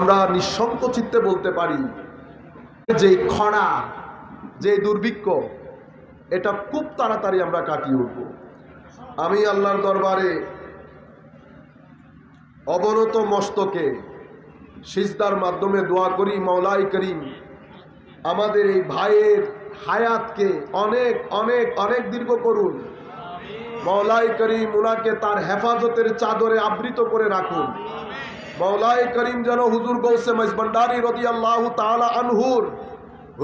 আমরা নিঃসঙ্ক চিত্তে বলতে পারি, যে খরা যে দুর্ভিক্ষ, এটা খুব তাড়াতাড়ি আমরা কাটিয়ে উঠব। আমি আল্লাহর দরবারে অবনত মস্তকে সিজদার মাধ্যমে দোয়া করি মৌলাই করিম, আমাদের এই ভাইয়ের হায়াতকে অনেক অনেক অনেক দীর্ঘ করুন। মৌলাই করিম, উনাকে তার হেফাজতের চাদরে আবৃত করে রাখুন। মৌলাই করিম যেন হুজুর গৌসে মজবন্ডারি রদি আল্লাহ তালা আনহুর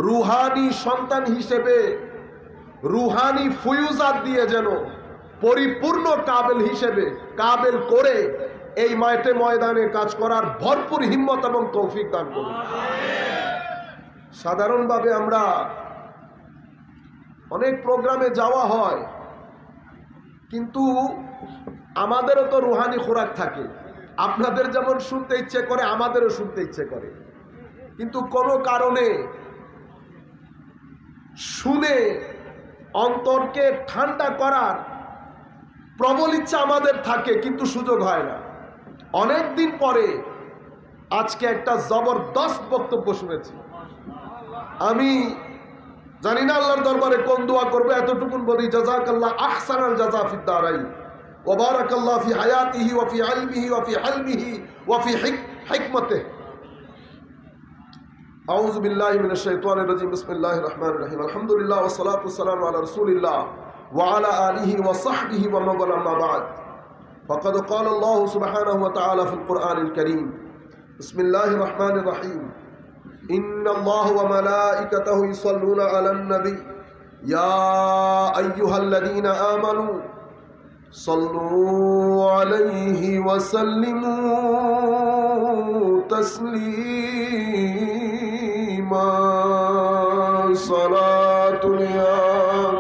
রুহানি সন্তান হিসেবে রুহানি ফুয়ুজাত দিয়ে যেন পরিপূর্ণ কাবেল হিসেবে কাবেল করে এই মাঠে ময়দানে কাজ করার ভরপুর হিম্মত এবং তৌফিক দান করুন। সাধারণভাবে আমরা অনেক প্রোগ্রামে যাওয়া হয় কিন্তু আমাদেরও তো রুহানি খোরাক থাকে। আপনাদের যেমন শুনতে ইচ্ছে করে, আমাদেরও শুনতে ইচ্ছে করে। কিন্তু কোনো কারণে শুনে অন্তরকে ঠান্ডা করার প্রবল ইচ্ছা আমাদের থাকে, কিন্তু সুযোগ হয় না। অনেক দিন পরে আজকে একটা জবরদস্ত বক্তব্য শুনেছি। আমি জানি না আল্লাহর দরবারে কোন দোয়া করবে, এতটুকুন বলি, জাজাকাল্লাহ আহসানাল জাজা ফি وبارک اللہ فی حیاتی ہی وفی علمی ہی وفی حلمی وفی حکمت اعوذ باللہ من الشیطان الرجیم بسم اللہ الرحمن الرحیم الحمدللہ والصلاة والسلام علی رسول اللہ وعلى آلہ وصحبہ ومن ما بعد. فقد قال اللہ سبحانہ وتعالی فی القرآن الكریم بسم اللہ الرحمن الرحیم ان اللہ وملائکتہ یصلون علی النبی یا ایہا الذین آمنون صلوا عليه وسلموا تسليما. صلاة يا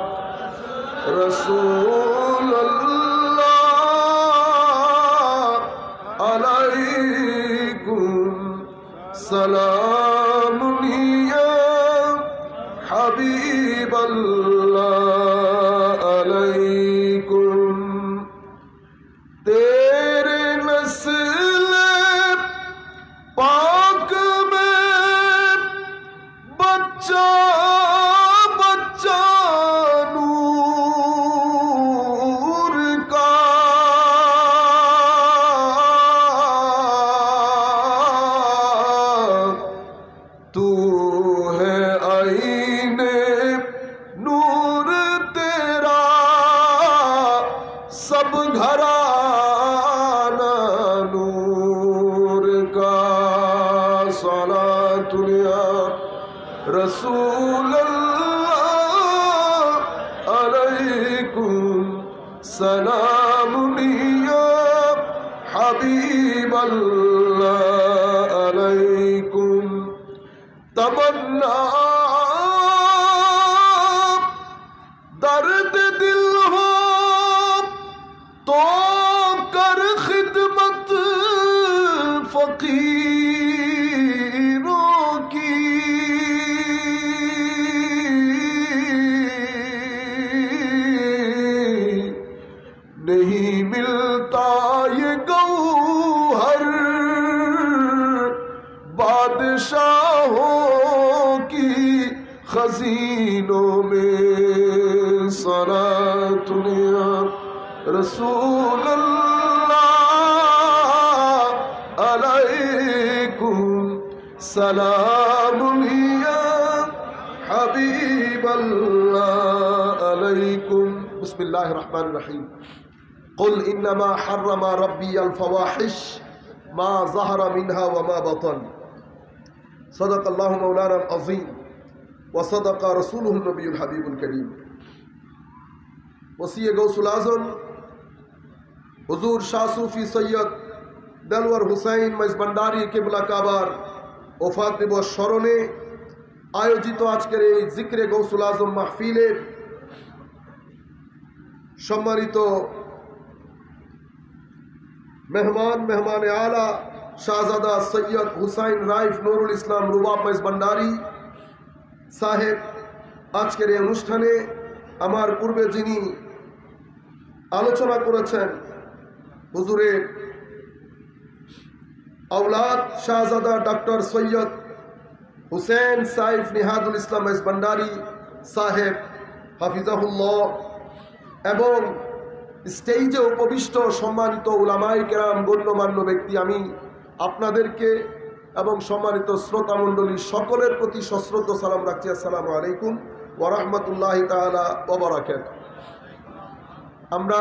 رسول الله عليكم. سلام يا حبيب الله عليكم. فقیروں کی نہیں ملتا یہ گو ہر بادشاہوں کی خزینوں میں سارا دنیا رسول سلام یا حبیب اللہ علیکم بسم اللہ الرحمن الرحیم قل انما حرم ربی الفواحش ما ظہر منها وما بطن. صدق اللہ مولانا عظیم وصدق رسول النبی الحبیب الکریم وسیع غوث العظم حضور شاہ صوفی سید دلور حسین مز بنڈاری قبلہ کابار ওফাত দিবস স্মরণে আয়োজিত আজকের এই জিক্রে গৌসুল আজম মাহফিলের সম্মানিত মেহমান মেহমান আলা শাহজাদা সৈয়দ হুসাইন রাইফ নুরুল ইসলাম রুবা মাইজ ভান্ডারি সাহেব, আজকের এই অনুষ্ঠানে আমার পূর্বে যিনি আলোচনা করেছেন, হুজুরের আউলাদ শাহজাদা ডক্টর সৈয়দ হুসেন সাইফ নিহাদুল ইসলাম এস ভান্ডারি সাহেব হাফিজাহুল্লাহ এবং স্টেজে উপবিষ্ট সম্মানিত ওলামাই কেরাম গণ্যমান্য ব্যক্তি আমি আপনাদেরকে এবং সম্মানিত শ্রোতামণ্ডলী সকলের প্রতি সশ্রদ্ধ সালাম রাখছি আসসালামু আলাইকুম ওরহমতুল্লাহ তালা ওবরাকাত আমরা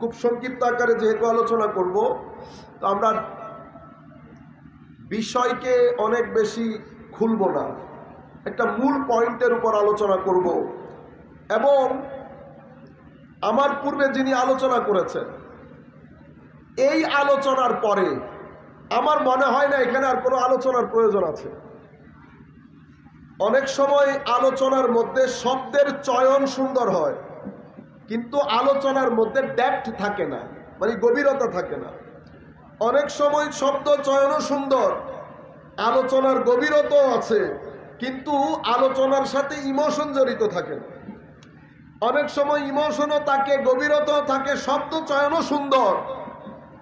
খুব সংক্ষিপ্ত আকারে যেহেতু আলোচনা করব তো আমরা বিষয়কে অনেক বেশি খুলব না। একটা মূল পয়েন্টের উপর আলোচনা করব। এবং আমার পূর্বে যিনি আলোচনা করেছেন, এই আলোচনার পরে আমার মনে হয় না এখানে আর কোনো আলোচনার প্রয়োজন আছে। অনেক সময় আলোচনার মধ্যে শব্দের চয়ন সুন্দর হয়, কিন্তু আলোচনার মধ্যে ডেপথ থাকে না মানে গভীরতা থাকে না। অনেক সময় শব্দ চয়নও সুন্দর, আলোচনার গভীরতাও আছে, কিন্তু আলোচনার সাথে ইমোশন জড়িত থাকে। অনেক সময় ইমোশনও থাকে, গভীরতাও থাকে, শব্দ চয়নও সুন্দর,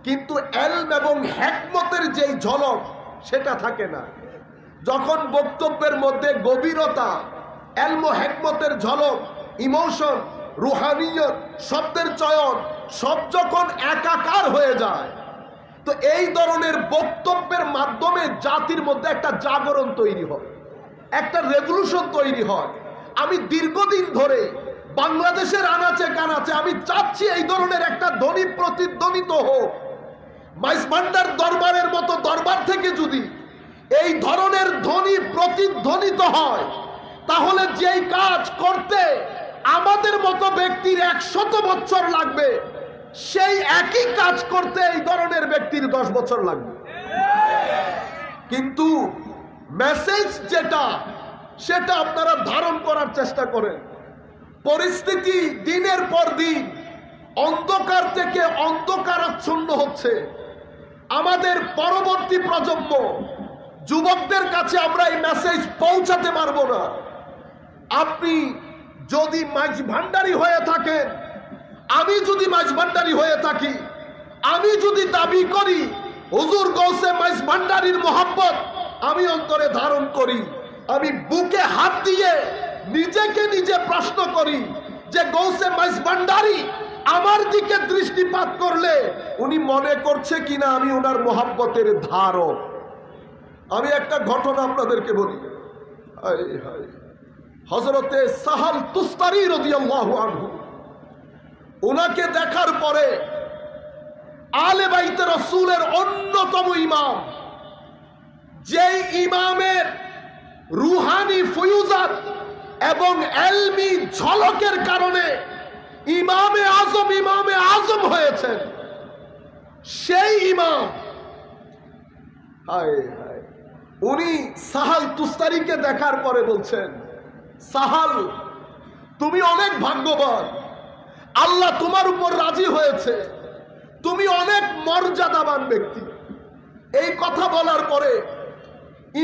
কিন্তু এলম এবং হ্যাকমতের যেই ঝলক, সেটা থাকে না। যখন বক্তব্যের মধ্যে গভীরতা, এলম হ্যাকমতের ঝলক ইমোশন রুহানিয়ত, শব্দের চয়ন, সব যখন একাকার হয়ে যায় তো এই ধরনের বক্তব্যের মাধ্যমে জাতির মধ্যে একটা জাগরণ তৈরি হয়, একটা রেভলিউশন তৈরি হয়। আমি দীর্ঘদিন ধরে বাংলাদেশের আনাচে কানাচে আমি চাচ্ছি এই ধরনের একটা ধ্বনি প্রতিধ্বনিত হোক। মাইস ভান্ডার দরবারের মতো দরবার থেকে যদি এই ধরনের ধ্বনি প্রতিধ্বনিত হয়, তাহলে যেই কাজ করতে আমাদের মতো ব্যক্তির একশত বছর লাগবে সেই একই কাজ করতে এই ধরনের ব্যক্তির দশ বছর লাগবে। কিন্তু মেসেজ যেটা, সেটা আপনারা ধারণ করার চেষ্টা করেন। পরিস্থিতি দিনের পর দিন অন্ধকার থেকে অন্ধকারাচ্ছন্ন হচ্ছে। আমাদের পরবর্তী প্রজন্ম, যুবকদের কাছে আমরা এই মেসেজ পৌঁছাতে পারব না। আপনি যদি মাঝ ভান্ডারি হয়ে থাকেন আমি যদি মাঝ ভান্ডারি হয়ে থাকি, আমি যদি দাবি করি, হুজুর গৌসে মাইজ ভান্ডারির মোহাম্মত আমি অন্তরে ধারণ করি, আমি বুকে হাত দিয়ে নিজেকে নিজে প্রশ্ন করি যে গৌসে মাইজ ভান্ডারি আমার দিকে দৃষ্টিপাত করলে উনি মনে করছে কিনা আমি ওনার মোহাম্মতের ধারক। আমি একটা ঘটনা আপনাদেরকে বলি। হজরতে সাহাল তুস্তারি রদিয়াল্লাহু আনহু। ওনাকে দেখার পরে আলে বাইতে রসুলের অন্যতম ইমাম, যেই ইমামের রুহানি ফয়ুজাত এবং এলমি ঝলকের কারণে ইমামে আজম ইমামে আজম হয়েছেন, সেই ইমাম, হায় হায়, উনি সাহাল তুস্তারিকে দেখার পরে বলছেন, সাহাল, তুমি অনেক ভাগ্যবান। আল্লাহ তোমার উপর রাজি হয়েছে। তুমি অনেক মর্যাদাবান ব্যক্তি। এই কথা বলার পরে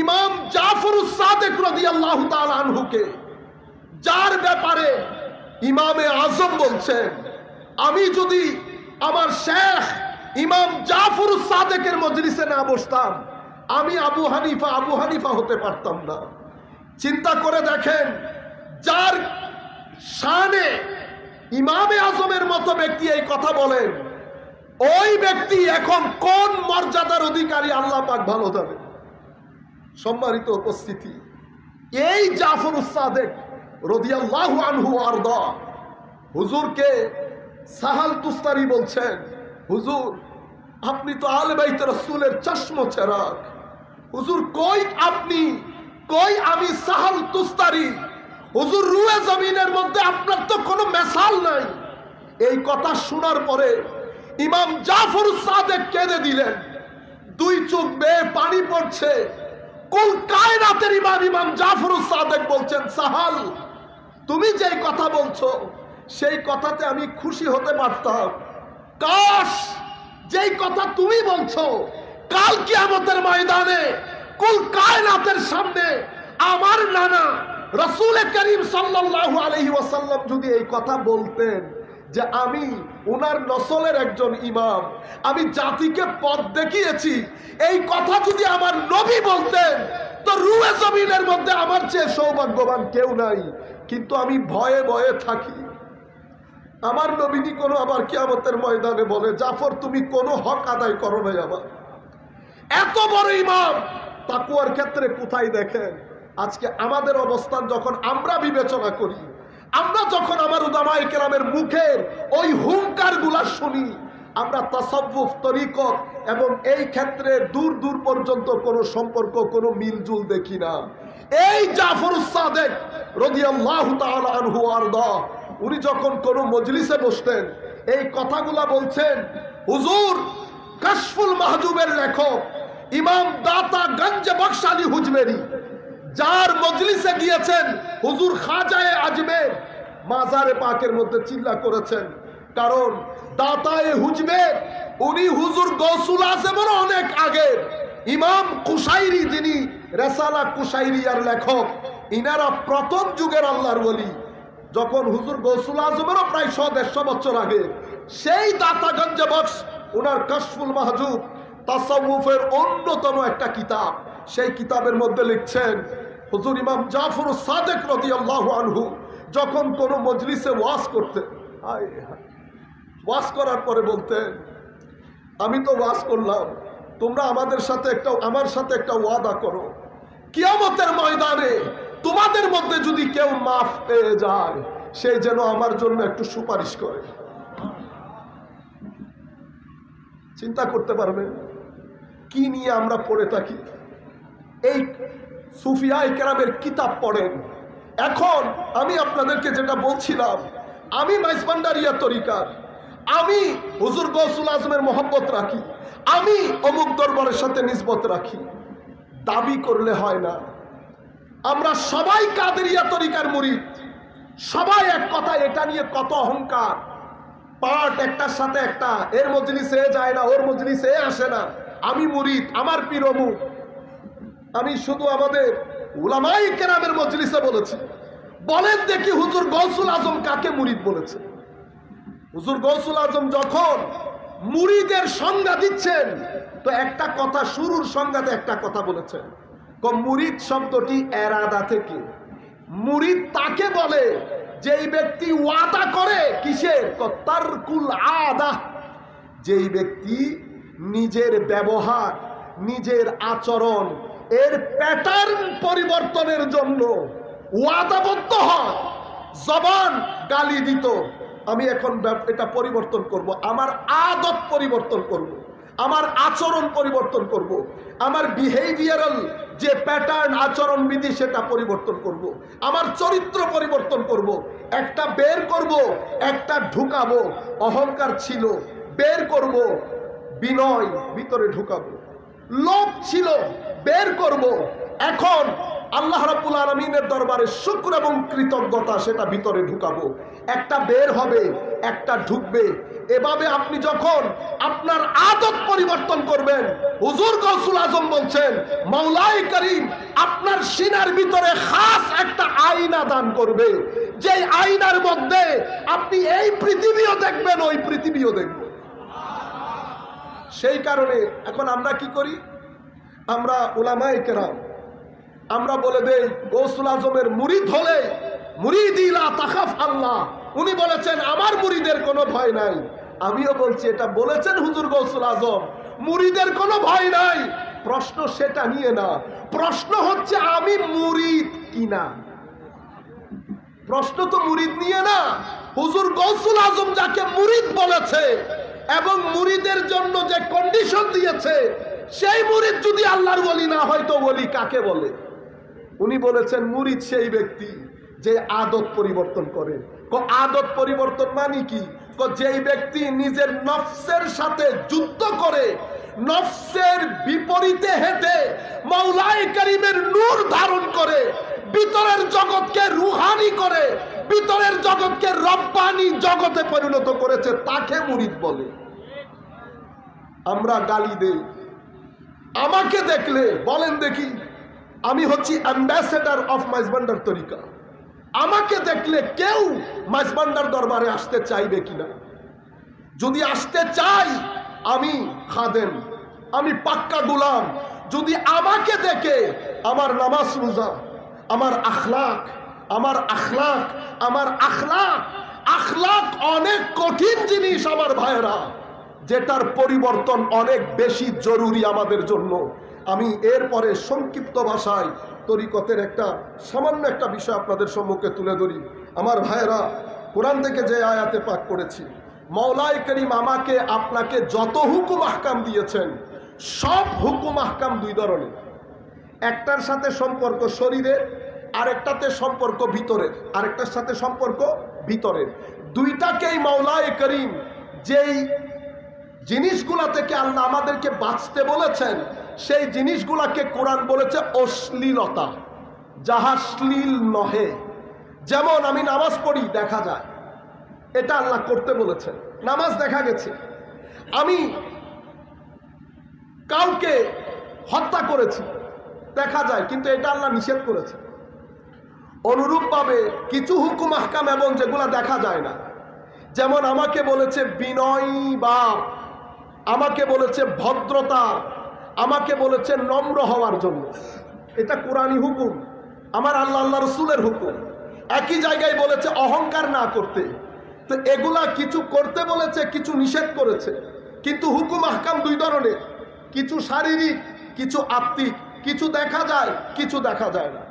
ইমাম জাফর সাদেক আল্লাহ আনহুকে, যার ব্যাপারে ইমামে আজম বলছেন, আমি যদি আমার শেখ ইমাম জাফর সাদেকের মজলিসে না বসতাম, আমি আবু হানিফা আবু হানিফা হতে পারতাম না। চিন্তা করে দেখেন, যার শানে ইমামে আজমের মতো ব্যক্তি এই কথা বলেন। ওই ব্যক্তি এখন কোন মর্যাদার অধিকারী আল্লাহ পাক ভালো যাবে সম্মানিত উপস্থিতি, এই জাফর উসাদেক রদিয়াল্লাহু আনহু আরদা হুজুরকে সাহাল তুস্তারি বলছেন, হুজুর, আপনি তো আল বাইত রসুলের চশম চেরাক হুজুর, কই আপনি? কই আমি সাহাল তুস্তারি হুজুর, রুয়ে জমিনের মধ্যে আপনার তো কোনো মেসাল নাই। এই কথা শোনার পরে ইমাম জাফর সাদেক কেঁদে দিলেন। দুই চোখ বেয়ে পানি পড়ছে। কুল কায়নাতের ইমাম ইমাম জাফর সাদেক বলছেন, সাহাল, তুমি যেই কথা বলছো, সেই কথাতে আমি খুশি হতে পারতাম। কাশ, যেই কথা তুমি বলছো, কাল কিয়ামতের ময়দানে কুল কায়নাতের সামনে আমার নানা রসুল করিম সাল্লাল্লাহু আলাইহি ওয়াসাল্লাম যদি এই কথা বলতেন যে আমি উনার নসলের একজন ইমাম, আমি জাতিকে পথ দেখিয়েছি, এই কথা যদি আমার নবী বলতেন, তো রুয়ে জমিনের মধ্যে আমার চেয়ে সৌভাগ্যবান কেউ নাই। কিন্তু আমি ভয়ে ভয়ে থাকি। আমার নবীনি কোনো আবার কিয়ামতের ময়দানে বলে, জাফর, তুমি কোনো হক আদায় করো নাই আমার। এত বড় ইমাম তাকুয়ার ক্ষেত্রে কোথায় দেখেন? আজকে আমাদের অবস্থান যখন আমরা বিবেচনা করি, আমরা যখন আমার উদামাই কেরামের মুখের ওই হুঙ্কারগুলা শুনি, আমরা তাসাব্বুফ, তরিকত এবং এই ক্ষেত্রে দূর দূর পর্যন্ত কোনো সম্পর্ক, কোনো মিলজুল দেখি না। এই জাফর সাদেক রদিয়াল্লাহু উনি যখন কোনো মজলিসে বসতেন, এই কথাগুলা বলছেন, হুজুর, কাশফুল মাহজুবের লেখক, ইমাম দাতা গঞ্জ বক্সালি হুজমেরি যার মজলিসে গিয়েছেন হুজুর খাজায় আজমের, মাজারে পাকের মধ্যে চিল্লা করেছেন। কারণ দাতায় হুজমের উনি হুজুর গৌসুল আজমের অনেক আগে ইমাম কুশাইরি যিনি, রেসালা কুশাইরিয়ার লেখক, ইনারা প্রথম যুগের আল্লাহর বলি যখন হুজুর গৌসুল আজমেরও প্রায় শ দেড়শো বছর আগে, সেই দাতাগঞ্জ বক্স ওনার কশফুল মাহজুব তাসাউফের অন্যতম একটা কিতাব। সেই কিতাবের মধ্যে লিখছেন হুজুর ইমাম জাফর সাদেক রদি আল্লাহ আনহু যখন কোনো মজলিসে ওয়াজ করতেন হায় হায়। ওয়াজ করার পরে বলতেন, আমি তো ওয়াজ করলাম, তোমরা আমাদের সাথে একটা, আমার সাথে একটা ওয়াদা করো। কিয়ামতের ময়দানে তোমাদের মধ্যে যদি কেউ মাফ পেয়ে যায়, সে যেন আমার জন্য একটু সুপারিশ করে। চিন্তা করতে পারবে কি নিয়ে আমরা পড়ে থাকি? এই সুফিয়াই কেরামের কিতাব পড়েন। এখন আমি আপনাদেরকে যেটা বলছিলাম, আমি মাইসবান্ডারিয়া তরিকার, আমি হুজুর গৌসুল আজমের মোহব্বত রাখি, আমি অমুক দরবারের সাথে নিসবত রাখি। দাবি করলে হয় না। আমরা সবাই কাদেরিয়া তরিকার মুরিদ। সবাই এক কথা, এটা নিয়ে কত অহংকার। পার্ট একটার সাথে একটা, এর মজলিসে যায় না, ওর মজলিসে আসে না। আমি মুরিদ, আমার পীরমু আমি শুধু আমাদের উলামাই কেরামের মজলিসে বলেছি। বলেন দেখি হুজুর গৌসুল আজম কাকে মুরিদ বলেছে? হুজুর গৌসুল আজম যখন মুরিদের সংজ্ঞা দিচ্ছেন, তো একটা কথা শুরুর সংজ্ঞাতে একটা কথা বলেছেন মুরিদ শব্দটি এরাদা থেকে। মুরিদ তাকে বলে যেই ব্যক্তি ওয়াদা করে কিসের? তারকুল আদা। যেই ব্যক্তি নিজের ব্যবহার, নিজের আচরণ এর প্যাটার্ন পরিবর্তনের জন্য ওয়াদাবদ্ধ হয়, জবান গালি দিত আমি এখন এটা পরিবর্তন করব, আমার আদত পরিবর্তন করব। আমার আচরণ পরিবর্তন করব। আমার বিহেভিয়ারাল যে প্যাটার্ন আচরণ বিধি সেটা পরিবর্তন করব। আমার চরিত্র পরিবর্তন করব। একটা বের করব, একটা ঢুকাবো, অহংকার ছিল, বের করব, বিনয় ভিতরে ঢুকাবো লোভ ছিল, বের করব। এখন আল্লাহ রাব্বুল আলমিনের দরবারে শুক্র এবং কৃতজ্ঞতা, সেটা ভিতরে ঢুকাবো। একটা বের হবে, একটা ঢুকবে। এভাবে আপনি যখন আপনার আদত পরিবর্তন করবেন, হুজুর গৌসুল আজম বলছেন, মাওলাই করিম, আপনার সিনার ভিতরে খাস একটা আয়না দান করবে। যে আয়নার মধ্যে আপনি এই পৃথিবীও দেখবেন, ওই পৃথিবীও দেখবেন। সেই কারণে এখন আমরা কি করি? আমরা ওলামাই কেরাম, আমরা বলে দেই, গৌসুল আজমের মুরিদ হলে মুরিদ ইলা তাকাফ আল্লাহ। উনি বলেছেন, আমার মুরিদের কোনো ভয় নাই। আমিও বলছি, এটা বলেছেন হুজুর গৌসুল আজম, মুরিদের কোনো ভয় নাই। প্রশ্ন সেটা নিয়ে না, প্রশ্ন হচ্ছে, আমি মুরিদ কিনা? প্রশ্ন তো মুরিদ নিয়ে না, হুজুর গৌসুল আজম যাকে মুরিদ বলেছে এবং মুরিদের জন্য যে কন্ডিশন দিয়েছে, সেই মুরিদ যদি আল্লাহর বলি না হয়, তো বলি কাকে বলে? উনি বলেছেন মুরিদ সেই ব্যক্তি যে আদত পরিবর্তন করে। আদত পরিবর্তন মানে কি? যেই ব্যক্তি নিজের নফসের সাথে যুদ্ধ করে, নফসের বিপরীতে হেঁটে মৌলাই করিমের নূর ধারণ করে, ভিতরের জগৎকে রুহানি করে ভিতরের জগৎকে রব্বানি জগতে পরিণত করেছে, তাকে মুরিদ বলে। আমরা গালি দেই। আমাকে দেখলে বলেন দেখি, আমি হচ্ছি অ্যাম্বাসেডার অফ মাইজবান্ডার তরিকা। আমাকে দেখলে কেউ মাঝবান্ডার দরবারে আসতে চাইবে কিনা? যদি আসতে চাই, আমি খাদেম, আমি পাক্কা গুলাম। যদি আমাকে দেখে আমার নামাজ রোজা, আমার আখলাক আমার আখলাক আমার আখলাক। আখলাক অনেক কঠিন জিনিস আমার ভাইয়েরা। যেটার পরিবর্তন অনেক বেশি জরুরি আমাদের জন্য। আমি এরপরে সংক্ষিপ্ত ভাষায় তরিকতের একটা সামান্য একটা বিষয় আপনাদের সম্মুখে তুলে ধরি। আমার ভাইয়েরা, কোরআন থেকে যে আয়াতে পাক করেছি মৌলাই করিম আমাকে আপনাকে যত হুকুম আহকাম দিয়েছেন, সব হুকুম আহকাম দুই ধরনের। একটার সাথে সম্পর্ক শরীরের আরেকটাতে সম্পর্ক ভিতরের আরেকটার সাথে সম্পর্ক ভিতরের দুইটাকেই মৌলায় করিম যেই জিনিসগুলা থেকে আল্লাহ আমাদেরকে বাঁচতে বলেছেন, সেই জিনিসগুলাকে কোরআন বলেছে অশ্লীলতা, যাহা শ্লীল নহে। যেমন আমি নামাজ পড়ি, দেখা যায়, এটা আল্লাহ করতে বলেছেন। নামাজ দেখা গেছে। আমি কাউকে হত্যা করেছি, দেখা যায়, কিন্তু এটা আল্লাহ নিষেধ করেছে। অনুরূপভাবে কিছু হুকুম, আহকাম এবং যেগুলা দেখা যায় না। যেমন আমাকে বলেছে বিনয় বা আমাকে বলেছে ভদ্রতা, আমাকে বলেছে নম্র হওয়ার জন্য। এটা কোরআনী হুকুম, আমার আল্লাহ আল্লাহ রসুলের হুকুম। একই জায়গায় বলেছে অহংকার না করতে। তো এগুলা কিছু করতে বলেছে, কিছু নিষেধ করেছে। কিন্তু হুকুম, আহকাম দুই ধরনের। কিছু শারীরিক, কিছু আত্মিক, কিছু দেখা যায়, কিছু দেখা যায় না।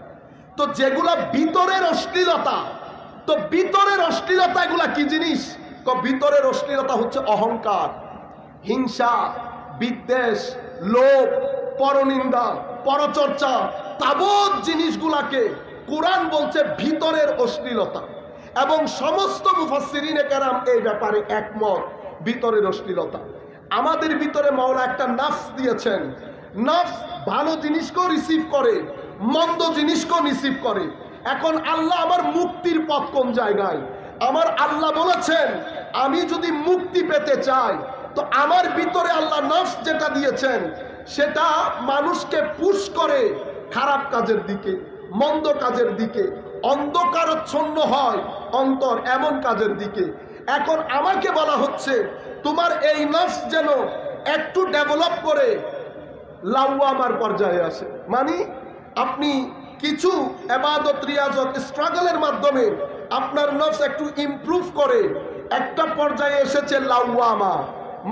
তো যেগুলা ভিতরের অশ্লীলতা, তো ভিতরের অশ্লীলতা এগুলা কি জিনিস? তো ভিতরের অশ্লীলতা হচ্ছে অহংকার, হিংসা, বিদ্বেষ, লোভ, পরনিন্দা, পরচর্চা, তাবৎ জিনিসগুলাকে কোরআন বলছে ভিতরের অশ্লীলতা। এবং সমস্ত মুফাসিরিনে কেরাম এই ব্যাপারে একমত, ভিতরের অশ্লীলতা। আমাদের ভিতরে মাওলা একটা নাফস দিয়েছেন। নাফস ভালো জিনিসকেও রিসিভ করে। মন্দ জিনিসকেও রিসিভ করে। এখন আল্লাহ আমার মুক্তির পথ কোন জায়গায়? আমার আল্লাহ বলেছেন, আমি যদি মুক্তি পেতে চাই, তো আমার ভিতরে আল্লাহ নফস যেটা দিয়েছেন, সেটা মানুষকে পুশ করে খারাপ কাজের দিকে, মন্দ কাজের দিকে, অন্ধকারচ্ছন্ন হয় অন্তর এমন কাজের দিকে। এখন আমাকে বলা হচ্ছে, তোমার এই নফস যেন একটু ডেভেলপ করে লাউয়ামার পর্যায়ে আসে। মানে আপনি কিছু এবাদত, রিয়াজত স্ট্রাগলের মাধ্যমে আপনার নফস একটু ইমপ্রুভ করে। একটা পর্যায়ে এসেছে লাউয়ামা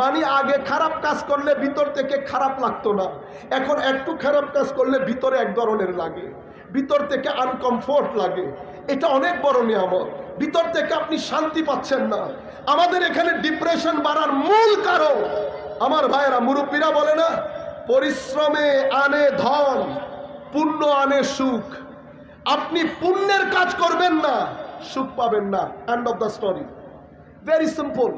মানে আগে খারাপ কাজ করলে ভিতর থেকে খারাপ লাগতো না। এখন একটু খারাপ কাজ করলে ভিতরে এক ধরনের লাগে। ভিতর থেকে আনকমফোর্ট লাগে। এটা অনেক বড় নিয়ামত। ভিতর থেকে আপনি শান্তি পাচ্ছেন না। আমাদের এখানে ডিপ্রেশন বাড়ার মূল কারণ, আমার ভাইয়েরা, মুরব্বীরা বলে না, পরিশ্রমে আনে ধন। পুণ্য আনে সুখ। আপনি পুণ্যের কাজ করবেন না, সুখ পাবেন না। End of the story very simple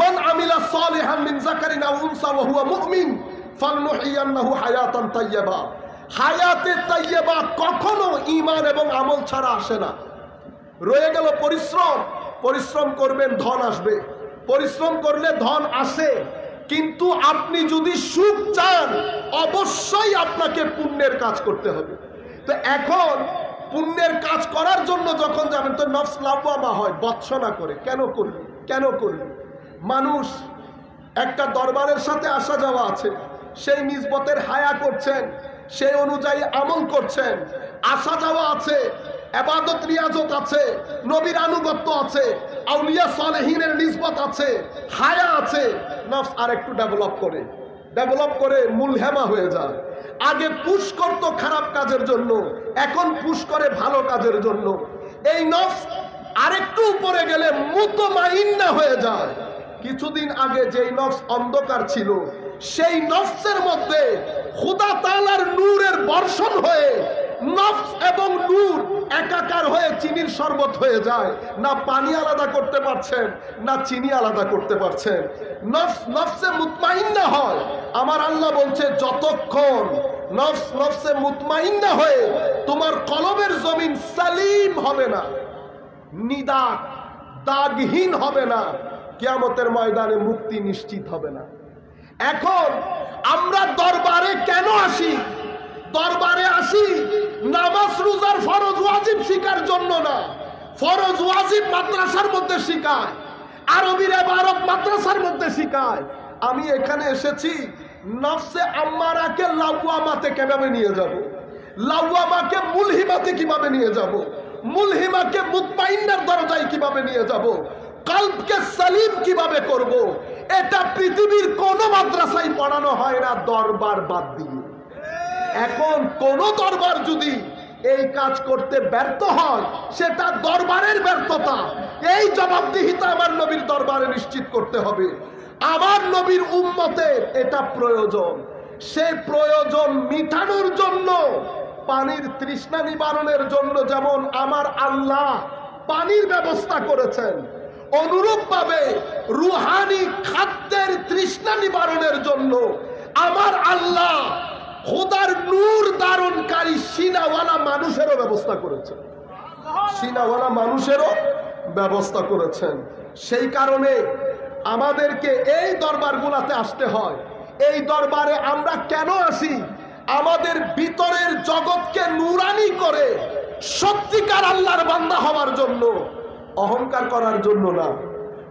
মান আমিলা সালিহান মিন যাকারিন আও উনসা ওয়া হুয়া মুমিন, ফালনুহিয়ান্নাহু হায়াতান তাইয়্যিবা। হায়াতে তাইয়্যিবা কখনো ঈমান এবং আমল ছাড়া আসে না। রয়ে গেল পরিশ্রম। পরিশ্রম করবেন, ধন আসবে। পরিশ্রম করলে ধন আসে। কিন্তু আপনি যদি সুখ চান, অবশ্যই আপনাকে পুণ্যের কাজ করতে হবে। তো এখন পুণ্যের কাজ করার জন্য যখন যাবেন, তো নফস লাভবামা হয়, বৎসনা করে। কেন করলি কেন করলি মানুষ একটা দরবারের সাথে আসা যাওয়া আছে, সেই নিজবতের হায়া করছেন, সেই অনুযায়ী আমল করছেন, আসা যাওয়া আছে এবাদত রিয়াজত আছে, নবীর আনুগত্য আছে, আউলিয়া সালেহিনের নিজবত আছে, হায়া আছে। নফস আর একটু ডেভেলপ করে ডেভেলপ করে মূলহেমা হয়ে যায়। আগে পুশ করতো খারাপ কাজের জন্য, এখন পুশ করে ভালো কাজের জন্য। এই নফস আরেকটু উপরে গেলে মুতমাইন্না হয়ে যায়। কিছুদিন আগে যেই নফস অন্ধকার ছিল, সেই নফসের মধ্যে খুদা তালার নূরের বর্ষণ হয়ে নফস এবং নূর একাকার হয়ে চিনির শরবত হয়ে যায়। না পানি আলাদা করতে পারছেন, না চিনি আলাদা করতে পারছেন। নফস নফসে মুতমাইন্না হয়। আমার আল্লাহ বলছে, যতক্ষণ নফস নফসে মুতমাইন্না হয়ে তোমার কলমের জমিন সালিম হবে না, নিদা দাগহীন হবে না, কিয়ামতের ময়দানে মুক্তি নিশ্চিত হবে না। এখন আমরা দরবারে কেন আসি? দরবারে আসি, নামাজ রোজার ফরজ ওয়াজিব শিকার জন্য না। ফরজ ওয়াজিব মাদ্রাসার মধ্যে শিখায় আরবির এবারত মাদ্রাসার মধ্যে শিখায় আমি এখানে এসেছি, নফসে আম্মারাকে লাউয়ামাতে কীভাবে নিয়ে যাব? লাউয়ামাকে মুলহিমাতে কীভাবে নিয়ে যাব? মুলহিমাকে মুতমাইন্নার দরজায় কীভাবে নিয়ে যাব? কাল্পকে সালিম কীভাবে করব? এটা পৃথিবীর কোন মাদ্রাসায় পড়ানো হয় না, দরবার বাদ দিয়ে। এখন কোন দরবার যদি এই কাজ করতে ব্যর্থ হয়, সেটা দরবারের ব্যর্থতা। এই জবাবদিহিতা আমার নবীর দরবারে নিশ্চিত করতে হবে। আমার নবীর উম্মতের এটা প্রয়োজন। সে প্রয়োজন মিটানোর জন্য, পানির তৃষ্ণা নিবারণের জন্য। যেমন আমার আল্লাহ পানির ব্যবস্থা করেছেন, অনুরূপভাবে রুহানি খাদ্যের তৃষ্ণা নিবারণের জন্য। আমার আল্লাহ খোদার নূর দারণকারী সিনাওয়ালা মানুষেরও ব্যবস্থা করেছেন। সিনাওয়ালা মানুষেরও ব্যবস্থা করেছেন। সেই কারণে আমাদেরকে এই দরবারগুলাতে আসতে হয়। এই দরবারে আমরা কেন আসি? আমাদের ভিতরের জগৎকে নুরানি করে সত্যিকার আল্লাহর বান্দা হওয়ার জন্য। অহংকার করার জন্য না।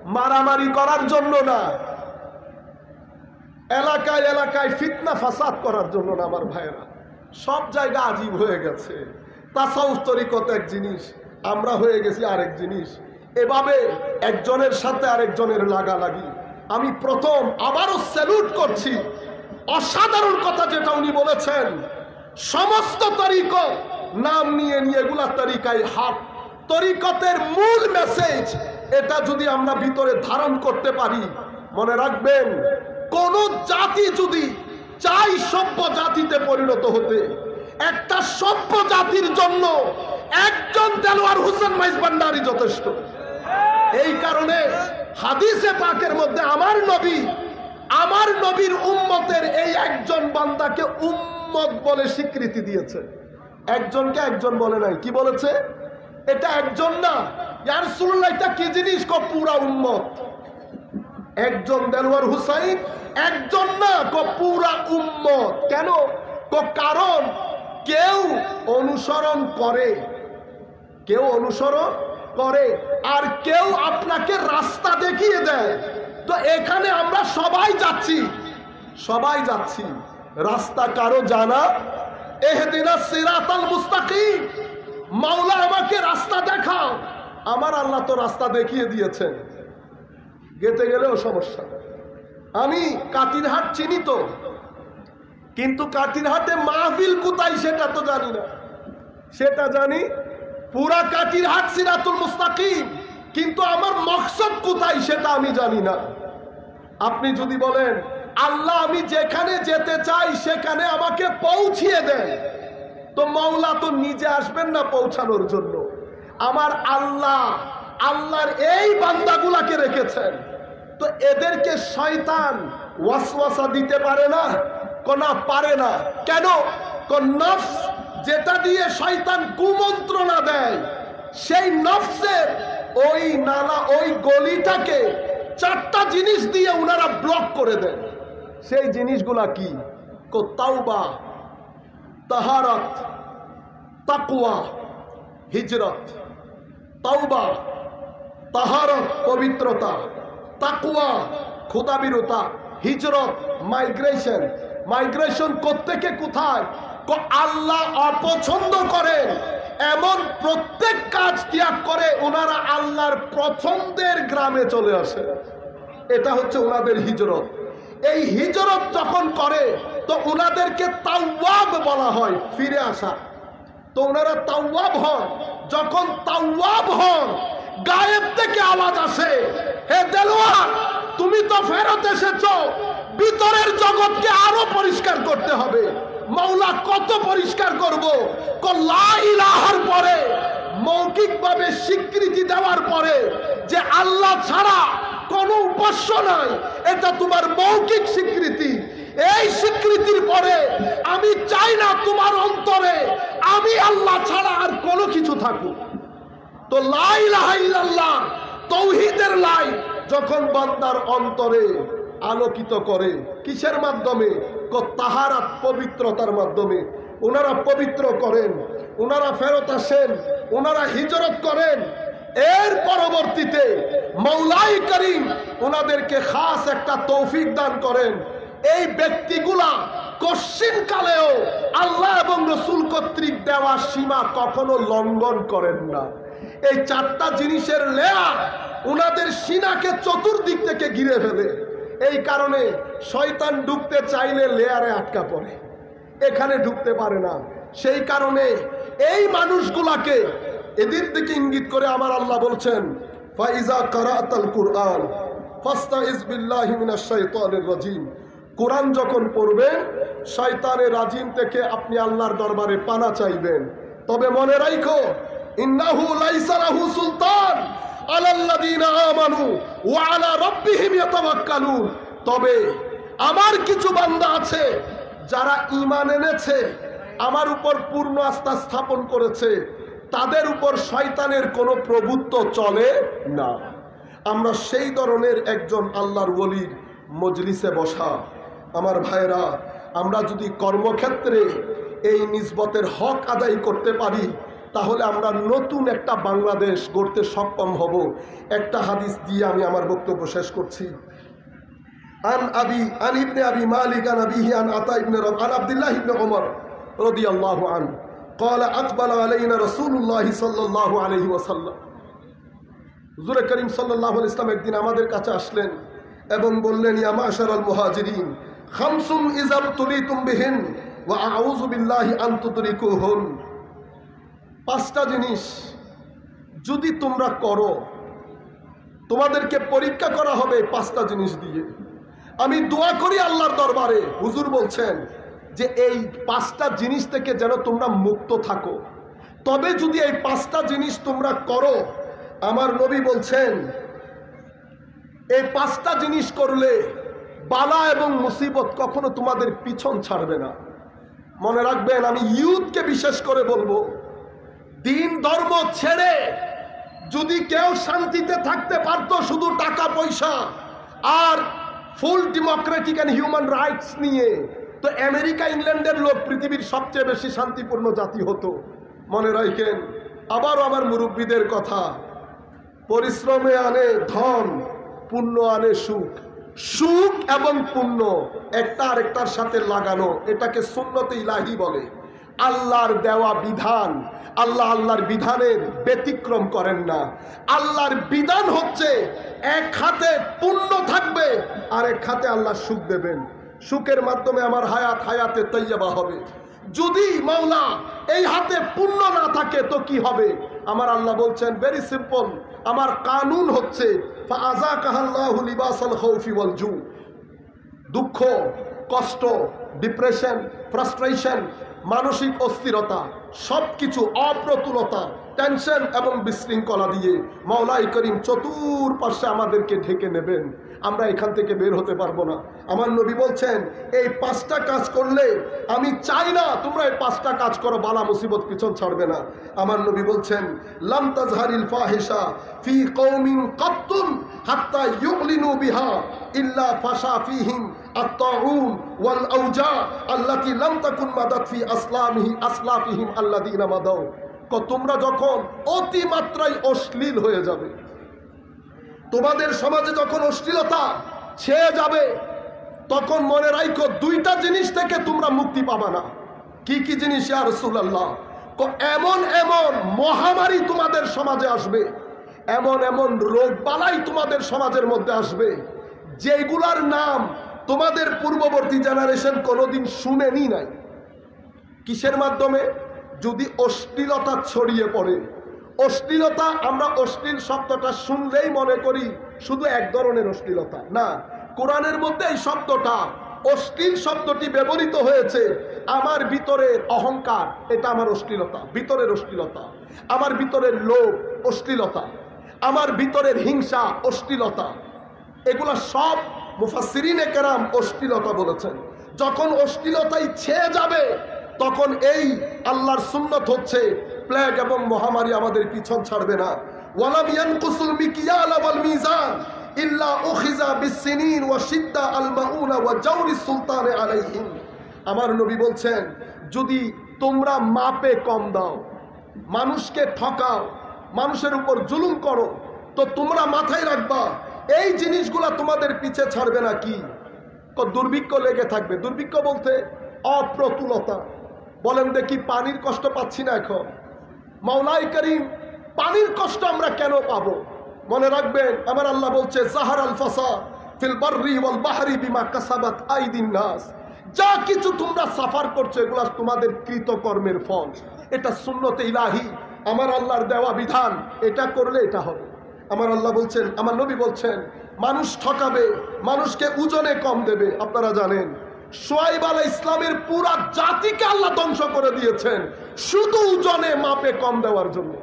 মারামারি করার জন্য না। এলাকায় এলাকায় ফিতনা ফাসাদ করার জন্য না আমার ভাইয়েরা। সব জায়গা আজীব হয়ে গেছে। তাসাউফ তরিকত এক জিনিস, আমরা হয়ে গেছি আরেক জিনিস। এভাবে একজনের সাথে আরেকজনের লাগালাগি। আমি প্রথম আবারও স্যালুট করছি। অসাধারণ কথা যেটা উনি বলেছেন। সমস্ত তরিক, নাম নিয়ে নিয়ে এগুলা তরিকায় হাত। তরিকতের মূল মেসেজ এটা যদি আমরা ভিতরে ধারণ করতে পারি, মনে রাখবেন কোন জাতি যদি চাই সভ্য জাতিতে পরিণত হতে, একটা সভ্য জাতির জন্য একজন দেলোয়ার হোসেন মাইজ ভান্ডারি যথেষ্ট। এই কারণে হাদিসে পাকের মধ্যে আমার নবী, আমার নবীর উম্মতের এই একজন বান্দাকে উম্মত বলে স্বীকৃতি দিয়েছে। একজনকে একজন বলে নাই, কি বলেছে? এটা একজন না। ইয়ার সুল্লাহ এটা কি জিনিস? ক, পুরা উম্মত। একজন দেলোয়ার হুসাইন, একজন না, ক পুরা উম্মত। কেন? ক কারণ, কেউ অনুসরণ করে। কেউ অনুসরণ করে। আর কেউ আপনাকে রাস্তা দেখিয়ে দেয়। তো এখানে আমরা সবাই যাচ্ছি। সবাই যাচ্ছি। রাস্তা কারও জানা? এহদিনা সিরাতাল মুস্তাকিম। মাওলা আমাকে রাস্তা দেখাও। আমার আল্লাহ তো রাস্তা দেখিয়ে দিয়েছেন। গেতে গেলেও সমস্যা। আমি কাতিরহাট চিনি তো। কিন্তু কাতিরহাটে মাহফিল কোথায় সেটা তো জানি না। সেটা জানি পুরা কাটিরহাট সিরাতুল মুস্তাকিম। কিন্তু আমার মকসদ কোথায় সেটা আমি জানি না। আপনি যদি বলেন, আল্লাহ, আমি যেখানে যেতে চাই সেখানে আমাকে পৌঁছিয়ে দেন। তো মৌলা তো নিজে আসবেন না পৌঁছানোর জন্য। আমার আল্লাহ, আল্লাহর এই বান্দাগুলাকে রেখেছেন। তো এদেরকে শয়তান ওয়াসওয়াসা দিতে পারে না, কোনা পারে না। কেন? নফস যেটা দিয়ে শয়তান কুমন্ত্রণা দেয়, সেই নফসের ওই নালা, ওই গলিটাকে চারটা জিনিস দিয়ে উনারা ব্লক করে দেন সেই জিনিসগুলা কো? তাওবা, তাহারত তাকুয়া হিজরত। তাওবা, তাহারত, পবিত্রতা। তাকুয়া ক্ষুদাবিরতা হিজরত, মাইগ্রেশন। মাইগ্রেশন কোত্থেকে, কোথায়? আল্লাহ অপছন্দ করেন। এমন প্রত্যেক কাজ ত্যাগ করে ওনারা আল্লাহর পছন্দের গ্রামে চলে আসে। এটা হচ্ছে ওনাদের হিজরত। এই হিজরত যখন করে, তো ওনাদেরকে তাওয়াব বলা হয় ফিরে আসা। তো ওনারা তাওয়াব হন। যখন তাওয়াব হন, গায়েব থেকে আওয়াজ আসে। হে দেলোয়ার, তুমি তো ফেরত এসেছ। ভিতরের জগৎকে আরও পরিষ্কার করতে হবে। মাওলা, কত পরিষ্কার করব? লাহার পরে, মৌখিকভাবে স্বীকৃতি দেওয়ার পরে যে আল্লাহ ছাড়া কোনো উপাস্য নাই, এটা তোমার মৌখিক স্বীকৃতি। এই স্বীকৃতির পরে আমি চাই না তোমার অন্তরে আমি আল্লাহ ছাড়া আর কোনো কিছু থাকুক। তো লাই লাহাইল্লাহ তৌহিদের লাই যখন বান্দার অন্তরে আলোকিত করে, কিসের মাধ্যমে? তাহারা পবিত্রতার মাধ্যমে। ওনারা পবিত্র করেন ওনারা ফেরত আসেন ওনারা হিজরত করেন। এর পরবর্তীতে মৌলাই করিম ওনাদেরকে খাস একটা তৌফিক দান করেন। এই ব্যক্তিগুলা কশ্চিন কালেও আল্লাহ এবং রসুল কর্তৃক দেওয়া সীমা কখনো লঙ্ঘন করেন না। এই চারটা জিনিসের লেয়ার ওনাদের সিনাকে চতুর্দিক থেকে ঘিরে ফেলে। এই কারণে শয়তান ঢুকতে চাইলে লেয়ারে আটকা পড়ে। এখানে ঢুকতে পারে না। সেই কারণে এই মানুষগুলাকে এদের দিকে ইঙ্গিত করে আমার আল্লাহ বলছেন, ফাইজা কারাতাল কুরআন রাজিম। কোরআন যখন পড়বেন শয়তানের রাজিম থেকে আপনি আল্লাহর দরবারে পানা চাইবেন। তবে মনে রাখো ইন্নাহু সুলতান ওয়া তবে আমার কিছু বান্দা আছে যারা ঈমান এনেছে, আমার উপর পূর্ণ আস্থা স্থাপন করেছে, তাদের উপর শয়তানের কোনো প্রভুত্ব চলে না। আমরা সেই ধরনের একজন আল্লাহর ওলির মজলিসে বসা। আমার ভাইরা আমরা যদি কর্মক্ষেত্রে এই নিসবতের হক আদায় করতে পারি তাহলে আমরা নতুন একটা বাংলাদেশ গড়তে সক্ষম হব একটা হাদিস দিয়ে আমি আমার বক্তব্য শেষ করছি আন আবি আন ইবনে আবি মালিক আন আবিহি আন আতা ইবনে রব আন আব্দুল্লাহ ইবনে ওমর রাদিয়াল্লাহু আন قال اقبل علينا رسول الله صلى الله عليه وسلم হুজুর করিম সাল্লাল্লাহু আলাইহি ইসলাম একদিন আমাদের কাছে আসলেন এবং বললেন ইয়া মাশারাল মুহাজিরিন খামসুন ইজাব তুলিতুম বিহিন ওয়া আউযু বিল্লাহি আন তুদরিকুহুন পাঁচটা জিনিস যদি তোমরা করো, তোমাদেরকে পরীক্ষা করা হবে পাঁচটা জিনিস দিয়ে। আমি দোয়া করি আল্লাহর দরবারে, হুজুর বলছেন যে এই পাঁচটা জিনিস থেকে যেন তোমরা মুক্ত থাকো। তবে যদি এই পাঁচটা জিনিস তোমরা করো, আমার নবী বলছেন, এই পাঁচটা জিনিস করলে বালা এবং মুসিবত কখনো তোমাদের পিছন ছাড়বে না। মনে রাখবেন, আমি ইউথকে বিশেষ করে বলব দিন ধর্ম ছেড়ে যদি কেউ শান্তিতে থাকতে পারত শুধু টাকা, পয়সা আর full democratic and human rights নিয়ে, তো আমেরিকা, ইংল্যান্ডের লোক পৃথিবীর সবচেয়ে বেশি শান্তিপূর্ণ জাতি হতো। মনে রাখেন, আবারও আমার মুরব্বীদের কথা, পরিশ্রমে আনে ধন, পুণ্য আনে সুখ। সুখ এবং পুণ্য একটা আরেকটার সাথে লাগানো, এটাকে সুন্নতে ইলাহি বলে। আল্লাহর দেওয়া বিধান, আল্লাহ আল্লাহর বিধানের ব্যতিক্রম করেন না। আল্লাহর বিধান হচ্ছে এক হাতে পুণ্য থাকবে আর এক হাতে আল্লাহ সুখ দেবেন। সুখের মাধ্যমে আমার হায়াত, হায়াতে তৈয়াবা হবে। যদি মাওলা এই হাতে পুণ্য না থাকে, তো কি হবে? আমার আল্লাহ বলছেন ভেরি সিম্পল আমার কানুন হচ্ছে দুঃখ, কষ্ট ডিপ্রেশন ফ্রাস্ট্রেশন মানসিক অস্থিরতা সব কিছু অপ্রতুলতা, টেনশন এবং বিশৃঙ্খলা দিয়ে মাওলাই করিম চতুর্পাশে আমাদেরকে ঢেকে নেবেন। আমরা এখান থেকে বের হতে পারব না। আমার নবী বলছেন, এই পাঁচটা কাজ করলে আমি চাই না তোমরা এই পাঁচটা কাজ করো, বালা মুসিবত পিছন ছাড়বে না। আমার নবী বলছেন, লাম তাজহারিল ফাহিশা ফি কওমিন কাত্তুন হাত্তা ইউলিনু বিহা। ফিহিম তোমরা যখন অতি মাত্রায় অশ্লীল হয়ে যাবে, তোমাদের সমাজে যখন অশ্লীলতা ছেয়ে যাবে, তখন মনে রাখো দুইটা জিনিস থেকে তোমরা মুক্তি পাবা না। কি কি জিনিস আর রসুল্লাহ এমন এমন মহামারী তোমাদের সমাজে আসবে, এমন এমন রোগ বালাই তোমাদের সমাজের মধ্যে আসবে যেগুলার নাম তোমাদের পূর্ববর্তী জেনারেশন কোনোদিন শুনেনি নাই। কিসের মাধ্যমে? যদি অশ্লীলতা ছড়িয়ে পড়ে। অশ্লীলতা, আমরা অশ্লীল শব্দটা শুনলেই মনে করি শুধু এক ধরনের অশ্লীলতা। না, কোরআনের মধ্যে এই শব্দটা, অশ্লীল শব্দটি ব্যবহৃত হয়েছে, আমার ভিতরের অহংকার, এটা আমার অশ্লীলতা, ভিতরের অশ্লীলতা। আমার ভিতরের লোভ, অশ্লীলতা। আমার ভিতরের হিংসা, অশ্লীলতা। এগুলা সব মুফাসিরিনে কেরাম অশ্লীলতা বলেছেন। যখন অশ্লীলতাই ছেয়ে যাবে, তখন এই আল্লাহর সুন্নত হচ্ছে প্লেগ এবং মহামারী আমাদের পিছন ছাড়বে না। ওয়া আমার নবী বলছেন, যদি তোমরা মাপে কম দাও, মানুষকে ঠকাও, মানুষের উপর জুলুম করো, তো তোমরা মাথায় রাখবা এই জিনিসগুলা তোমাদের পিছে ছাড়বে না কি? দুর্ভিক্ষ লেগে থাকবে। দুর্ভিক্ষ বলতে অপ্রতুলতা। বলেন দেখি পানির কষ্ট পাচ্ছি না এখন। মাওলাই করিম, পানির কষ্ট আমরা কেন পাবো? মনে রাখবেন, আমার আল্লাহ বলছে, জাহার আল ফাসা ফিল বাররি বাহরি বিমা কাসাবাত আইদিন নাস। যা কিছু তোমরা সাফার করছ, এগুলা তোমাদের কৃতকর্মের ফল। এটা শূন্যতে ইলাহি। আমার আল্লাহর দেওয়া বিধান, এটা করলে এটা হবে। আমার আল্লাহ বলছেন, আমার নবী বলছেন, মানুষ ঠকাবে, মানুষকে উজনে কম দেবে, আপনারা জানেন। সোয়াইব আলা ইসলামের পুরা জাতিকে আল্লাহ ধ্বংস করে দিয়েছেন, শুধু ওজনে মাপে কম দেওয়ার জন্য।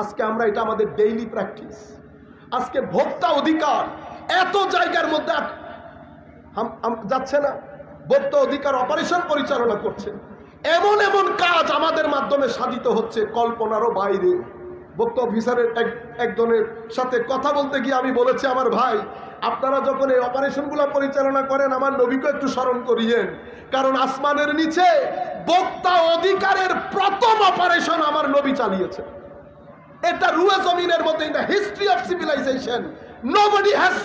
আজকে আমরা এটা আমাদের ডেইলি প্র্যাকটিস আজকে ভোক্তা অধিকার, এত জায়গার মধ্যে যাচ্ছে না। ভোক্তা অধিকার অপারেশন পরিচালনা করছে। এমন এমন কাজ আমাদের মাধ্যমে সাধিত হচ্ছে, কল্পনারও বাইরে। ভোক্তা অফিসারের এক, একজনের সাথে কথা বলতে গিয়ে আমি বলেছি, আমার ভাই, আপনারা যখন এই অপারেশনগুলো পরিচালনা করেন, আমার নবীকে একটু স্মরণ করিয়েন। কারণ আসমানের নিচে বক্তা অধিকারের প্রথম অপারেশন আমার নবী চালিয়েছে। এটা রুয়ে জমিনের মধ্যে in the history of civilisation nobody has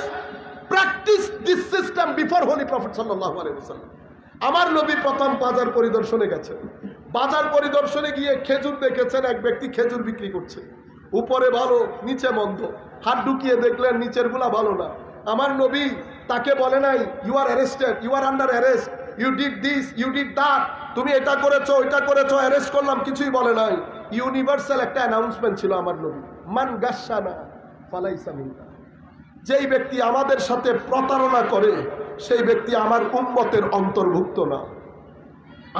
practice this system before holy prophet ওয়াসাল্লাম আমার নবী প্রথম বাজার পরিদর্শনে গেছেন। বাজার পরিদর্শনে গিয়ে খেজুর দেখেছেন, এক ব্যক্তি খেজুর বিক্রি করছে। উপরে ভালো, নিচে মন্দ। হাত ঢুকিয়ে দেখলেন নিচেরগুলা ভালো না। আমার নবী তাকে বলে নাই you are arrested you are under arrest you did this you did that তুমি এটা করেছ এটা করেছ অ্যারেস্ট করলাম কিছুই বলে নাই। ইউনিভার্সাল একটা অ্যানাউন্সমেন্ট ছিল আমার নবী। মান গাসানা ফালাইসা মিন্না যেই ব্যক্তি আমাদের সাথে প্রতারণা করে, সেই ব্যক্তি আমার উম্মতের অন্তর্ভুক্ত না।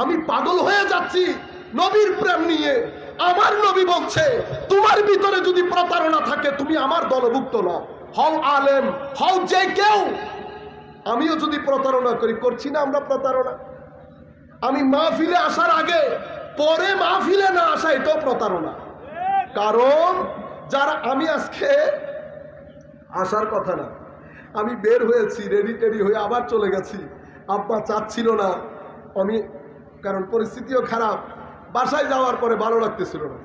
আমি পাগল হয়ে যাচ্ছি নবীর প্রেম নিয়ে। আমার নবী বলছে, তোমার ভিতরে যদি প্রতারণা থাকে, তুমি আমার দলভুক্ত না। হও আলেম, হও যে কেউ। আমিও যদি প্রতারণা করি, করছি না আমরা প্রতারণা। আমি মাহফিলে আসার আগে, পরে মাহফিলে না আসা, এটাও প্রতারণা। কারণ, যারা আমি আজকে আসার কথা না, আমি বের হয়েছি রেডি টেডি হয়ে আবার চলে গেছি। আব্বা চাচ্ছিল না। আমি, কারণ পরিস্থিতিও খারাপ। বাসায় যাওয়ার পরে ভালো লাগতেছিল না।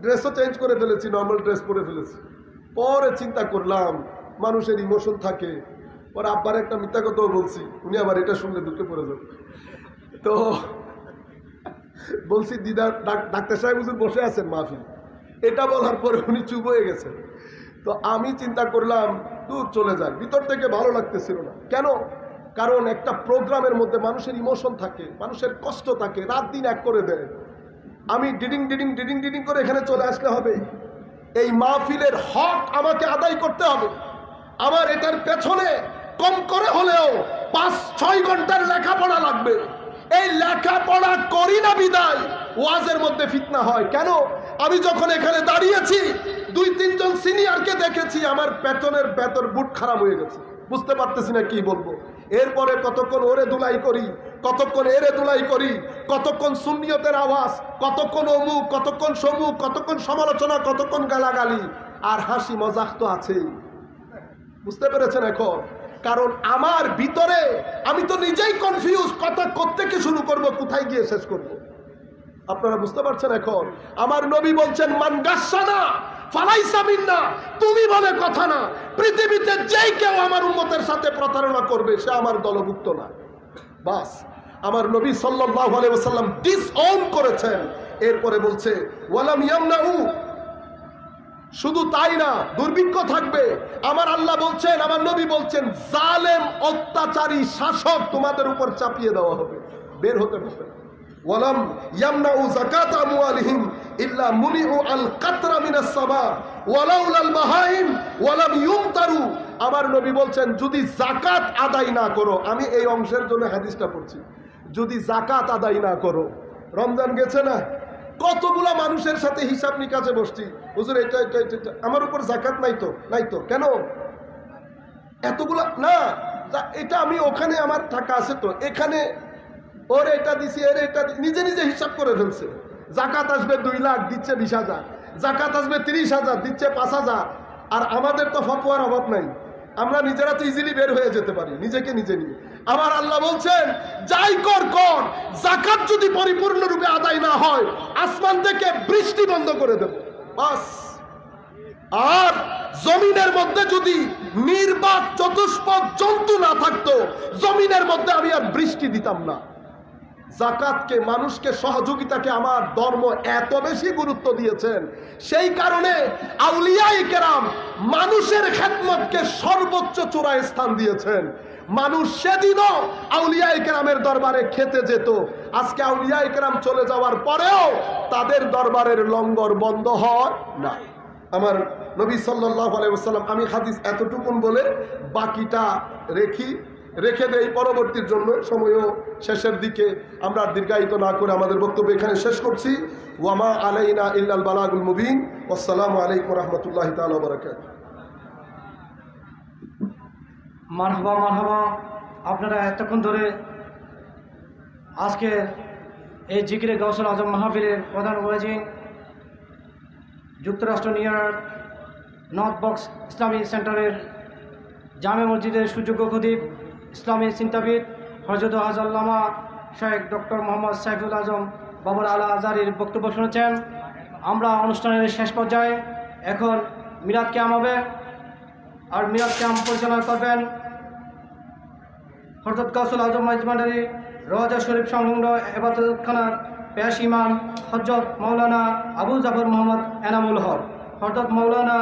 ড্রেসও চেঞ্জ করে ফেলেছি নর্মাল ড্রেস পরে ফেলেছি। পরে চিন্তা করলাম, মানুষের ইমোশন থাকে। পরে আব্বার একটা মিথ্যা কথাও বলছি, উনি আবার এটা শুনলে দুঃখে পড়ে যাবে। তো বলছি, দিদা, ডাক- ডাক্তার সাহেব হুজুর বসে আছেন মাহফিল। এটা বলার পরে উনি চুপ হয়ে গেছেন তো আমি চিন্তা করলাম, দূর চলে যাক, ভিতর থেকে ভালো লাগতেছিল না। কেন? কারণ একটা প্রোগ্রামের মধ্যে মানুষের ইমোশন থাকে, মানুষের কষ্ট থাকে, রাত দিন এক করে দেয়। আমি ডিডিং ডিডিং ডিডিং ডিডিং করে এখানে চলে আসলে হবে। এই মাহফিলের হক আমাকে আদায় করতে হবে। আমার এটার পেছনে কম করে হলেও পাঁচ, ছয় ঘণ্টার লেখাপড়া লাগবে। এই লেখাপড়া করি না বিদায়, ওয়াজের মধ্যে ফিতনা হয়। কেন? আমি যখন এখানে দাঁড়িয়েছি, দুই, তিনজন সিনিয়রকে দেখেছি, আমার পেছনের বেতর বুট খারাপ হয়ে গেছে। বুঝতে পারতেছি না কি বলব। এরপরে কতক্ষণ ওরে দুলাই করি, কতক্ষণ এরে দুলাই করি কতক্ষণ সুন্নিয়তের আওয়াজ, কতক্ষণ অমুক, কতক্ষণ সমুক, কতক্ষণ সমালোচনা, কতক্ষণ গালাগালি। আর হাসি মজাক তো আছেই। বুঝতে পেরেছেন এখন? কারণ আমার ভিতরে আমি তো নিজেই কনফিউজ কথা কোত্থেকে শুরু করব, কোথায় গিয়ে শেষ করব? আপনারা বুঝতে পারছেন এখন? আমার নবী বলছেন, মান গাসানা, ফালাইসা মিন্না, তুমি বলে কথা না। পৃথিবীতে যেই কেউ আমার উম্মতের সাথে প্রতারণা করবে, সে আমার দলভুক্ত না। বাস। আমার নবী আলাইহি ওয়াসাল্লাম ডিসওন করেছেন। এরপরে বলছে, ওয়ালাম ইয়ামনাউ। শুধু তাই না, দুর্ভিক্ষ থাকবে। আমার আল্লাহ বলছেন, আমার নবী বলছেন, জালেম, অত্যাচারী, শাসক তোমাদের উপর চাপিয়ে দেওয়া হবে, বের হতে। ওয়ালাম ইয়ামনাউ মুনিউ আল ওয়ালাম আমার নবী বলছেন, যদি জাকাত আদায় না করো, আমি এই অংশের জন্য হাদিসটা পড়ছি। যদি জাকাত আদায় না করো, রমজান গেছে না? কতগুলা মানুষের সাথে হিসাব নিকাশে বসছি। হুজুর, এটা এটা এটা। আমার উপর জাকাত নাই তো? নাই তো। কেন? এতগুলা, না এটা আমি ওখানে আমার টাকা আছে তো। এখানে, ওর এটা দিছি, এর এটা নিজে নিজে হিসাব করে ফেলছে। জাকাত আসবে দুই লাখ, দিচ্ছে বিশ হাজার। জাকাত আসবে তিরিশ হাজার, দিচ্ছে পাঁচ হাজার। আর আমাদের তো ফতোয়ার অভাব নাই। আমরা নিজেরা তো ইজিলি বের হয়ে যেতে পারি, নিজেকে নিজে নিয়ে। আমার আল্লাহ বলছেন, যাই কর কর জাকাত যদি পরিপূর্ণরূপে আদায় না হয়, আসমান থেকে বৃষ্টি বন্ধ করে দেব। বাস। আর জমিনের মধ্যে যদি নির্বাক চতুষ্পদ জন্তু না থাকতো, জমিনের মধ্যে আমি আর বৃষ্টি দিতাম না। জাকাতকে মানুষকে সহযোগিতাকে আমার ধর্ম এত বেশি গুরুত্ব দিয়েছেন, সেই কারণে আউলিয়াই কেরাম মানুষের খেদমতকে সর্বোচ্চ চূড়ায় স্থান দিয়েছেন। মানুষ সেদিনও আউলিয়া ইকরামের দরবারে খেতে যেত। আজকে আউলিয়া ইকরাম চলে যাওয়ার পরেও তাদের দরবারের লঙ্গর বন্ধ হয় না আমার নবী সাল্লাহ আমি হাদিস এতটুকুন বলে বাকিটা রেখি, রেখে দেই পরবর্তীর জন্য, সময়ও শেষের দিকে। আমরা দীর্ঘায়িত না করে আমাদের বক্তব্য এখানে শেষ করছি। ওয়ামা আলাইনা ইল্লাল বালাগুল মুবিন। আসসালামু আলাইকুম রহমতুল্লাহ তালা মারহাবা মারহাবা। আপনারা এতক্ষণ ধরে আজকে এই জিকিরে গৌসল আজম মাহফিলের প্রধান ওয়াজিন যুক্তরাষ্ট্র নিউ ইয়র্ক নর্থ বক্স ইসলামী সেন্টারের জামে মসজিদের সুযোগ্য খদিব ইসলামী চিন্তাবিদ হজরত হাজাল্লামা শেখ ডক্টর মোহাম্মদ সাইফুল আজম বাবর আলা আজারির বক্তব্য শুনেছেন। আমরা অনুষ্ঠানের শেষ পর্যায়ে এখন মিরাদ ক্যাম্প হবে। আর মিরাদ ক্যাম্প পরিচালনা করবেন হরদত কাসুল আজম মাইজমান্ডারি রাজা শরীফ সংলগ্ন এবাদতখানার পেশ ইমাম হজরত মৌলানা আবু জাফর মোহাম্মদ এনামুল হক। হরদত মৌলানা